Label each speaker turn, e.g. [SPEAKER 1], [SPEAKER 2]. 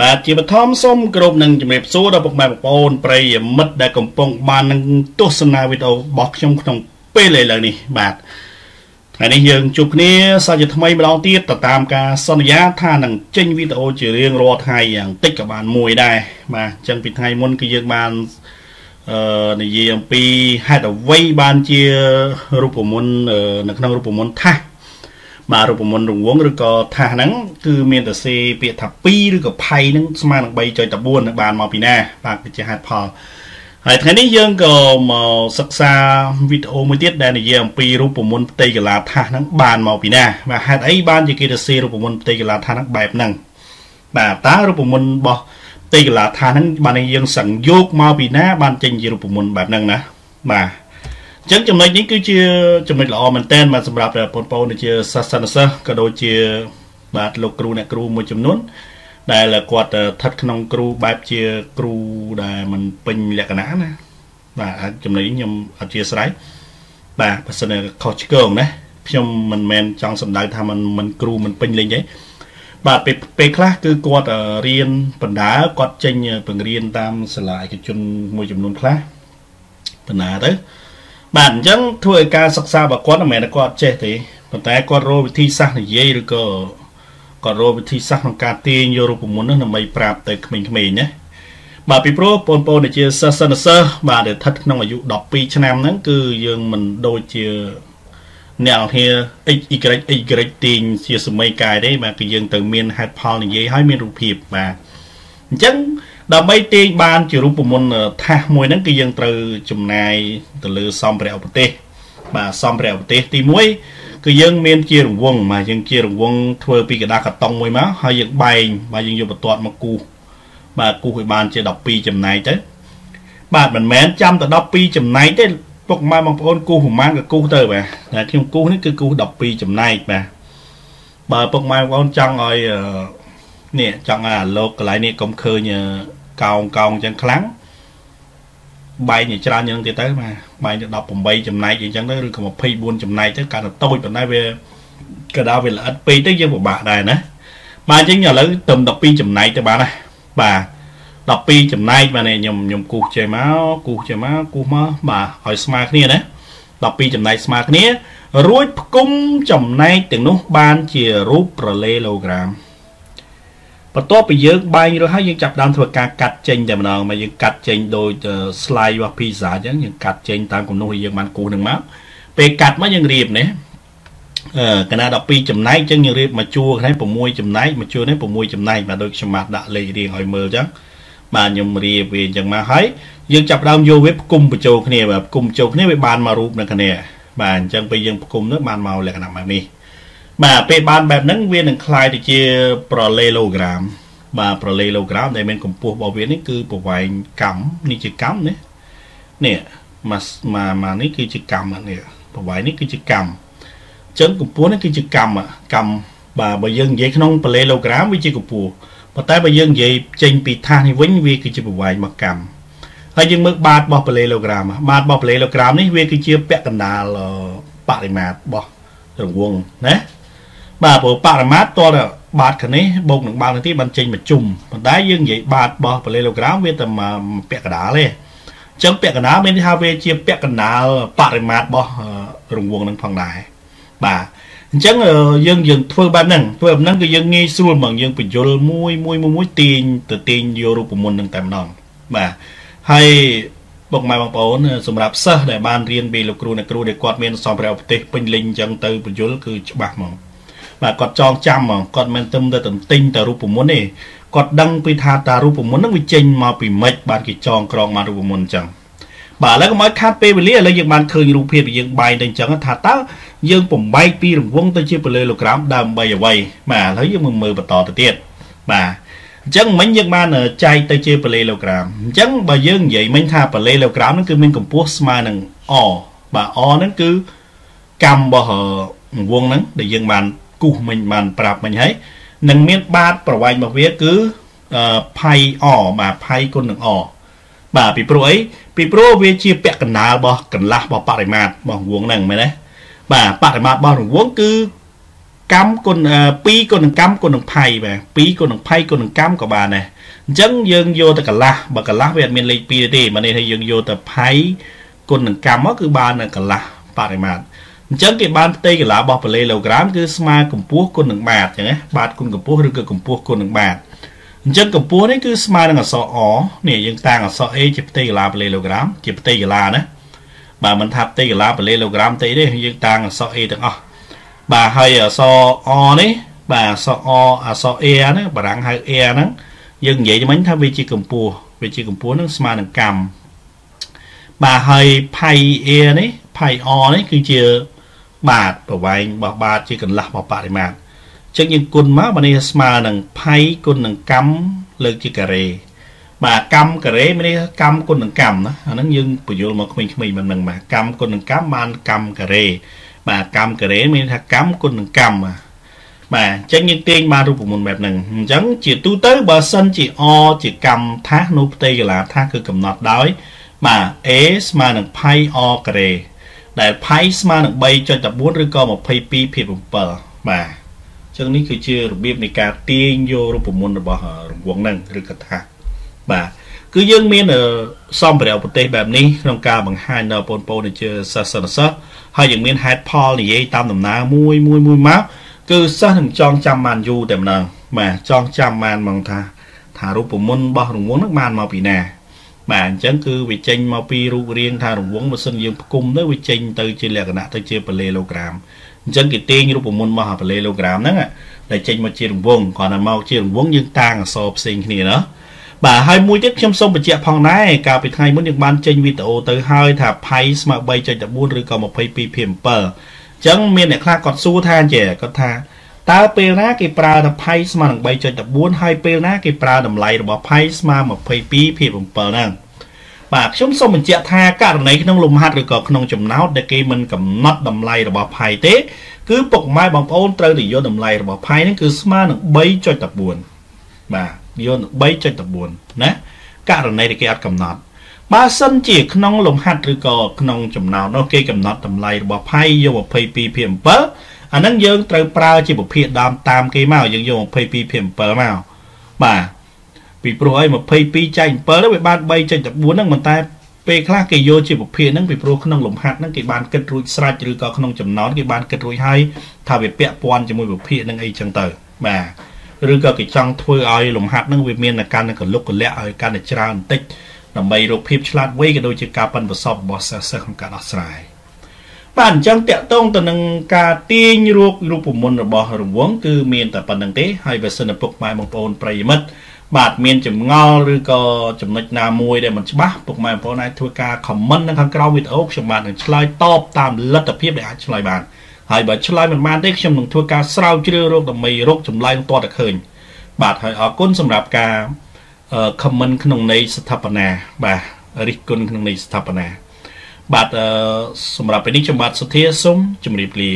[SPEAKER 1] បាទជាបឋមសូមគោរពនឹងជំរាបសួរដល់ពុកម៉ែបងប្អូនប្រិយមិត្តដែលកំពុងបាននឹងទស្សនាវីដេអូរបស់ខ្ញុំក្នុងពេលឥឡូវនេះបាទថ្ងៃនេះយើងជួបគ្នាសាជាថ្មីម្ដងទៀតទៅតាមការសន្យាថានឹងចេញវីដេអូជារៀងរាល់ថ្ងៃយ៉ាងតិចក៏បានមួយដែរបាទអញ្ចឹងពីថ្ងៃមុនគឺយើងបានអឺនិយាយអំពីហេតុអ្វីបានជារូបមន្តនៅក្នុងរូបមន្តថាស បាទរូបមន្តរង្វង់ឬក៏ថាសហ្នឹងគឺមានតែសេពាក្យថា2ឬក៏ផៃហ្នឹងស្មើនឹង3.14បានមកពីណាបាទគឺជាហេតុផលហើយថ្ងៃនេះយើងក៏មកសិក្សាវីដេអូមួយទៀតដែលនិយាយអំពីរូបមន្តផ្ទៃកលាថាសហ្នឹងបានមកពីណាបាទហេតុអីបានជាគេទៅសេរូបមន្តផ្ទៃកលាថាសហ្នឹងបែបហ្នឹងបាទតើរូបមន្តរបស់ផ្ទៃកលាថាសហ្នឹងបានយើងសង្យោគមកពីណាបានចេញជារូបមន្តបែបហ្នឹងណាបាទ អញ្ចឹងចំណុចនេះគឺជាចំណុចល្អមែនទែនបាទសម្រាប់បងប្អូនដែលជាសាសនសិស្សក៏ដូចជាបាទលោកគ្រូអ្នកគ្រូមួយចំនួនដែលគាត់ស្ថិតក្នុងគ្រូបែបជាគ្រូដែលមិនពេញលក្ខណៈណាបាទចំណុចនេះខ្ញុំអធិស្ឋានបាទបើសិនខុសឆ្គងណាខ្ញុំមិនមែនចង់សម្ដៅថាมันមិនគ្រូមិនពេញលេងទេបាទពេលពេលខ្លះគឺគាត់រៀនបណ្ដាគាត់ចេញបង្រៀនតាមសាលាឯកជនមួយចំនួនខ្លះបណ្ដាទៅ បាទអញ្ចឹងធ្វើឲ្យការសិក្សារបស់គាត់មិនមែនគាត់ចេះទេប៉ុន្តែគាត់រកវិធីសាស្ត្រនិយាយឬក៏គាត់រកវិធីសាស្ត្រក្នុងការទាញយករូបមន្តនោះដើម្បីប្រាប់ទៅក្មេងៗណាបាទពីព្រោះបងប្អូនដែលជាសិស្សសិនសិស្សបាទដែលស្ថិតក្នុងអាយុ12ឆ្នាំហ្នឹងគឺយើងមិនដូចជាអ្នកអង្គា x y x y ទាញជាសម័យកាយទេបាទគឺយើងត្រូវមានហេតុផលនិយាយឲ្យមានរូបភាពបាទអញ្ចឹង ដើម្បីទាញបានជារូបមន្តថាសមួយហ្នឹងគឺយើងត្រូវចំណាយទៅលើសម្ភារៈឧបទេសបាទសម្ភារៈឧបទេសទី1គឺយើងមានជារង្វង់បាទយើងជារង្វង់ធ្វើពីกระดาษកាតុងមួយមកហើយយើងបែងបាទយើងយកបន្ទាត់មកគូសបាទគូសឲ្យបានជា12ចំណែកទៅបាទមិនមែនចាំតែ12ចំណែកទេពុកម៉ែបងប្អូនគូសប្រហែលក៏គូសទៅបាទតែខ្ញុំគូសនេះគឺគូស12ចំណែកបាទបើពុកម៉ែបងប្អូនចង់ឲ្យ នេះចង់ឲ្យអាលោកកន្លែងនេះកុំឃើញកោងកោងចឹងខ្លាំងបែងច្រើនយ៉ាងទៀតទៅបាទបែងទៅ18ចំណែកអីចឹងទៅឬក៏24ចំណែកទៅកាន់តែតូចប៉ុន្តែវាក៏ដល់វាល្អិតពេកទៅយើងពិបាកដែរណាបាទអញ្ចឹងឥឡូវទៅ12ចំណែកទៅបានណាបាទ12ចំណែកបាទខ្ញុំខ្ញុំគូសចេះមកគូសចេះមកគូសមកបាទឲ្យស្មើគ្នាណា12ចំណែកស្មើគ្នា រួចផ្គុំចំណែកទាំងនោះបានជារូបប្រលេឡូក្រាម បន្ទាប់ពីយើងបែងរួចហើយយើងចាប់ដើមធ្វើការកាត់ចេញតែម្ដងមកយើងកាត់ចេញដោយ slide របស់ pizza អញ្ចឹងយើងកាត់ចេញតាមគំនូសដែលយើងបានគូសនឹងមកពេលកាត់មកយើងរៀបណាអឺកណា12ចំណែកអញ្ចឹងយើងរៀបមកជួរនេះ6ចំណែកមកជួរនេះ6ចំណែកបាទដូចខ្ញុំបានដាក់លេខរៀងឲ្យមើលអញ្ចឹងបាទខ្ញុំរៀបវាអញ្ចឹងមកហើយយើងចាប់ដើមយកវាផ្គុំបញ្ចូលគ្នាបាទផ្គុំបញ្ចូលគ្នាវាបានមករូបនៅគ្នាបាទអញ្ចឹងពេលយើងផ្គុំនោះបានមកលក្ខណៈបែបនេះ បាទពេលបានបែបហ្នឹងវានឹងคล้ายទៅជាប្រលេឡូក្រាមបាទប្រលេឡូក្រាមដែលមានកម្ពស់របស់វានេះគឺប្រវែងកម្មនេះជាកម្មនេះនេះមកមកមកនេះគឺជាកម្មនេះប្រវែងនេះគឺជាកម្មអញ្ចឹងកម្ពស់នេះគឺជាកម្មកម្មបាទបើយើងនិយាយក្នុងប្រលេឡូក្រាមវាជាកម្ពស់ប៉ុន្តែបើយើងនិយាយចេញពីថាសនេះវិញវាគឺជាប្រវែងរបស់កម្មហើយយើងមើលបាតរបស់ប្រលេឡូក្រាមបាតរបស់ប្រលេឡូក្រាមនេះវាគឺជាពាក់កណ្ដាលបរិមាត្ររបស់រង្វង់ណា បាទព្រោះបរិមាត្រតលបាតខាងនេះបូកនឹងបាតខាងទីបានចេញមកជុំប៉ុន្តែយើងនិយាយបាតរបស់ប៉ាឡេឡូក្រាមវាតែមកពាក់កណ្ដាលទេអញ្ចឹងពាក់កណ្ដាលមានន័យថាវាជាពាក់កណ្ដាលបរិមាត្ររបស់រង្វង់នឹងផងដែរបាទអញ្ចឹងយើងយើងធ្វើបែបហ្នឹងធ្វើបែបហ្នឹងគឺយើងងាយស្រួលហ្មងយើងបញ្យលមួយមួយមួយទាញទៅទាញយករូបមន្តនឹងតែម្ដងបាទហើយបុកម៉ែបងប្អូនសម្រាប់សិស្សដែលបានរៀនពីលោកគ្រូអ្នកគ្រូដែលគាត់មានសម្ភារៈឧបទេសពេញលេញអញ្ចឹងទៅបញ្យលគឺច្បាស់ហ្មង បាទគាត់ចងចាំហ្មងគាត់មិនទៅទៅទន្ទិញតែរូបមន្តទេគាត់ដឹងពីថាតារូបមន្តហ្នឹងវាចេញមកពីម៉េចបានគេចងក្រងមករូបមន្តអញ្ចឹងបាទឥឡូវកុំឲ្យខាត់ពេលវេលាឥឡូវយើងបានឃើញរូបភាពយើងបែងទៅអញ្ចឹងថាតើយើងបំបែកពីរង្វង់ទៅជាពលីឡូក្រាមដើម្បីអ្វីបាទឥឡូវយើងមើលបន្តទៅទៀតបាទអញ្ចឹងមិញយើងបានចែកទៅជាប៉ាឡេឡូក្រាមអញ្ចឹងបើយើងនិយាយមិញថាប៉ាឡេឡូក្រាមហ្នឹងគឺមានកម្ពស់ស្មើនឹងអបាទអហ្នឹងគឺកម្មរបស់វងហ្នឹងដែលយើងបាន គូសមិញបានប្រាប់មិញហើយនឹងមានបាតប្រវែងរបស់វាគឺផៃអបាទផៃគុណនឹងអបាទពីព្រោះអីពីព្រោះវាជាពាក់កណ្ដាលរបស់កន្លះរបស់បរិមាត្ររបស់រង្វង់ហ្នឹងមែនទេបាទបរិមាត្ររបស់រង្វង់គឺកម្មគុណ2គុណនឹងកម្មគុណនឹងផៃបាទ2គុណនឹងផៃគុណនឹងកម្មក៏បានដែរអញ្ចឹងយើងយកទៅកន្លះបើកន្លះវាអត់មានលេខ2ទេមកនេះថាយើងយកទៅផៃគុណនឹងកម្មមកគឺបានកន្លះបរិមាត្រ អញ្ចឹងគេបានផ្ទៃកន្លះរបស់ប៉ូឡេឡូក្រាមគឺស្មើកម្ពស់គុណនឹងបាតអញ្ចឹងណាបាតគុណកម្ពស់ឬក៏កម្ពស់គុណនឹងបាតអញ្ចឹងកម្ពស់នេះគឺស្មើនឹងអក្សរអនេះយើងតាំងអក្សរ A ជាផ្ទៃកន្លះប៉ូឡេឡូក្រាមជាផ្ទៃកន្លះណាបាទមិនថាផ្ទៃកន្លះប៉ូឡេឡូក្រាមទេទេយើងតាំងអក្សរ A ទាំងអស់បាទហើយអក្សរអនេះបាទអក្សរអអក្សរ A ហ្នឹងបារាំងហៅ A ហ្នឹងយើងនិយាយមិញថាវាជាកម្ពស់វាជាកម្ពស់ហ្នឹងស្មើនឹងកម្មបាទហើយផៃ A នេះផៃអនេះគឺជា បាតប្រវែងរបស់បាតជាកន្លះរបស់បរិមាត្រអញ្ចឹងយើងគុណមកបាននេះស្មើនឹងផៃគុណនឹងកម្មលើកជាការ៉េបាទកម្មការ៉េមានកម្មគុណនឹងកម្មណាអាហ្នឹងយើងបញ្យល់មកក្មេងៗមិនហ្នឹងបាទកម្មគុណនឹងកម្មបានកម្មការ៉េបាទកម្មការ៉េមានថាកម្មគុណនឹងកម្មបាទបាទអញ្ចឹងយើងទាញបានរូបមន្តបែបហ្នឹងអញ្ចឹងជាទូទៅបើសិនជាអជាកម្មថាសនៅផ្ទៃកលាថាសគឺកំណត់ដោយបាទ A ស្មើនឹង pi a ការ៉េ ដែល pi ស្មើនឹង3.14ឬក៏22ភាគ7បាទអញ្ចឹងនេះគឺជារបៀបនៃការទាញយករូបមន្តរបស់រង្វង់ហ្នឹងឬក៏ថាសបាទគឺយើងមានសម្ភារៈប្រទេសបែបនេះក្នុងការបង្ហាញដល់បងប្អូនជាសាសនសិស្សហើយយើងមានហេតុផលនិយាយតាមដំណើរមួយមួយមួយមកគឺសិស្សនឹងចងចាំបានយូរតែម្ដងបាទចងចាំបានហ្មងថាថារូបមន្តរបស់រង្វង់ហ្នឹងបានមកពីណា បាទអញ្ចឹងគឺវាចេញមកពីរូបរាងថារង្វង់បើសិនយើងផ្គុំទៅវាចេញទៅជាលក្ខណៈទៅជាប៉ាឡេឡូក្រាមអញ្ចឹងគេទាញរូបមន្តរបស់ប៉ាឡេឡូក្រាមហ្នឹងដែលចេញមកជារង្វង់គ្រាន់តែមកជារង្វង់យើងតាំងអក្សរផ្សេងគ្នាណាបាទហើយមួយទៀតខ្ញុំសូមបញ្ជាក់ផងដែរកាលពីថ្ងៃមុនយើងបានចេញវីដេអូទៅហើយថាផៃស្មើ3.14ឬក៏22ភាគ7អញ្ចឹងមានអ្នកខ្លះគាត់សួរថាចេះគាត់ថា តើពេលណាគេប្រើថាផៃស្មើនឹង3.14ហើយពេលណាគេប្រើតម្លៃរបស់ផៃស្មើ22ភាគ7ហ្នឹងបាទខ្ញុំសូមបញ្ជាក់ថាករណីក្នុងលំហាត់ឬក៏ក្នុងចំណោទដែលគេមិនកំណត់តម្លៃរបស់ផៃទេ គឺពុកម៉ែបងប្អូនត្រូវតែយកតម្លៃរបស់ផៃហ្នឹងគឺស្មើនឹង3.14បាទយក3.14ណាករណីដែលគេអត់កំណត់បើសិនជាក្នុងលំហាត់ឬក៏ក្នុងចំណោទនោះគេកំណត់តម្លៃរបស់ផៃយក22ភាគ7 អាហ្នឹងយើងត្រូវប្រើជាប្រភេទដើមតាមគេមកយើងយក22ភាគ7មកបាទពីព្រោះអី22ចែក7ទៅវាបាន3.14ហ្នឹងប៉ុន្តែពេលខ្លះគេយកជាប្រភេទហ្នឹងពីព្រោះក្នុងលំហាត់ហ្នឹងគេបានគិតរួចស្រេចឬក៏ក្នុងចំណោទគេបានគិតរួចហើយថាវាពាក់ព័ន្ធជាមួយប្រភេទហ្នឹងអីចឹងទៅបាទឬក៏គេចង់ធ្វើឲ្យលំហាត់នឹងវាមានការកលុកកលាក់ឲ្យកាន់តែច្រើនបន្តិចដើម្បីរកភាពឆ្លាតវៃក៏ដូចជាការប៉ិនប្រសពរបស់សិស្សក្នុងការដោះស្រាយ បាទអញ្ចឹងតកតងទៅនឹងការទាញរូបរូបមន្តរបស់រង្វង់គឺមានតែប៉ុណ្្នឹងទេហើយបើសិនឪពុកម៉ែបងប្អូនប្រិយមិត្តបាទមានចម្ងល់ឬក៏ចំណុចណាមួយដែលមិនច្បាស់ពុកម៉ែបងប្អូនអាចធ្វើការ comment នៅខាងក្រោមវីដេអូខ្ញុំបាទនឹងឆ្លើយតបតាមលទ្ធភាពដែលអាចឆ្លើយបានហើយបើឆ្លើយមិនបានទេខ្ញុំនឹងធ្វើការស្រាវជ្រាវរកដើម្បីរកចម្លើយទាល់តែឃើញបាទហើយអរគុណសម្រាប់ការ comment ក្នុងន័យស្ថាបនាបាទរិះគន់ក្នុងន័យស្ថាបនា បាទសម្រាប់ពេលនេះខ្ញុំបាទសុធាសូមជម្រាបលា